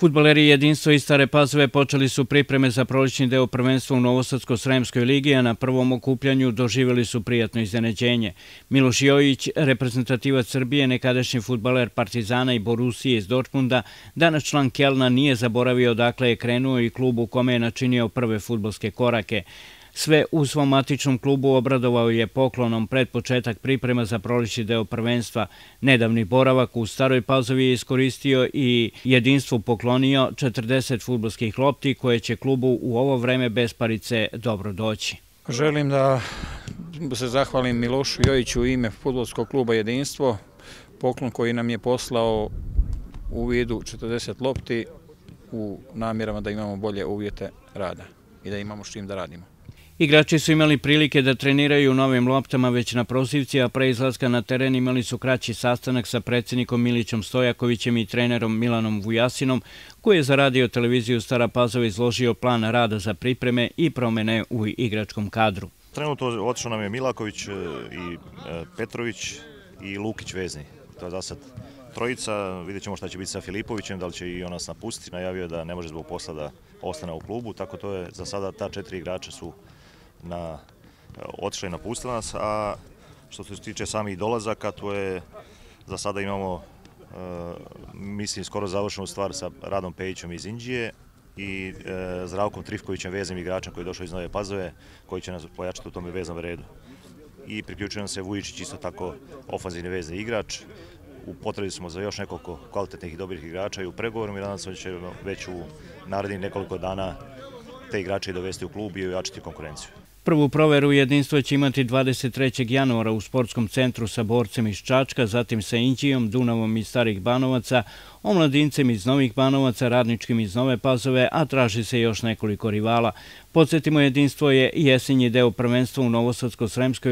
Futbaleri jedinstvo i stare pazove počeli su pripreme za prolični deo prvenstva u Novosadsko-Sremskoj ligi, a na prvom okupljanju doživjeli su prijatno iznenađenje. Miloš Jojić, reprezentativac Srbije, nekadašnji futbaler Partizana i Borusije iz Dortmunda, danas član Kelna nije zaboravio odakle je krenuo i klub u kome je načinio prve futbolske korake. Sve u svom matičnom klubu obradovao je poklonom pred početak priprema za prolići deo prvenstva. Nedavni boravak u Staroj Pazovi je iskoristio i jedinstvu poklonio 40 futbolskih lopti koje će klubu u ovo vreme bez parice dobro doći. Želim da se zahvalim Milošu Jojiću u ime futbolskog kluba Jedinstvo. Poklon koji nam je poslao u vidu 40 lopti u namjerama da imamo bolje uvjete rada i da imamo s čim da radimo. Igrači su imali prilike da treniraju u novim loptama već na prosivci, a pre izlaska na teren imali su kraći sastanak sa predsjednikom Milićom Stojakovićem i trenerom Milanom Vujasinom, koji je za radio televiziju Stara Pazova izložio plan rada za pripreme i promene u igračkom kadru. Trenutno otišao nam je Milaković e, i e, Petrović i Lukić vezni. To je za sad trojica. Vidjet ćemo šta će biti sa Filipovićem, da li će i on nas napustiti. Najavio je da ne može zbog posla da ostane u klubu, tako to je za sada ta četiri igrača su na otišla i napustila nas, a što se tiče samih dolazaka, to je za sada imamo e, mislim skoro završenu stvar sa Radom Pejićom iz Indije i e, Zdravkom Trifkovićem, veznim igračem koji je došao iz Nove Pazove, koji će nas pojačati u tome veznom redu. I priključio nam se Vujičić, isto tako ofanzivni vezni igrač. U potrebi smo za još nekoliko kvalitetnih i dobrih igrača i u pregovoru i nadam se da će već u narednih nekoliko dana te igrače dovesti u klub i ojačiti konkurenciju. Prvu proveru jedinstvo će imati 23. januara u sportskom centru sa borcem iz Čačka, zatim sa Inđijom, Dunavom iz Starih Banovaca, omladincem iz Novih Banovaca, radničkim iz Nove Pazove, a traži se još nekoliko rivala. Podsjetimo, jedinstvo je jesenji deo prvenstva u Novosadsko-Sremskoj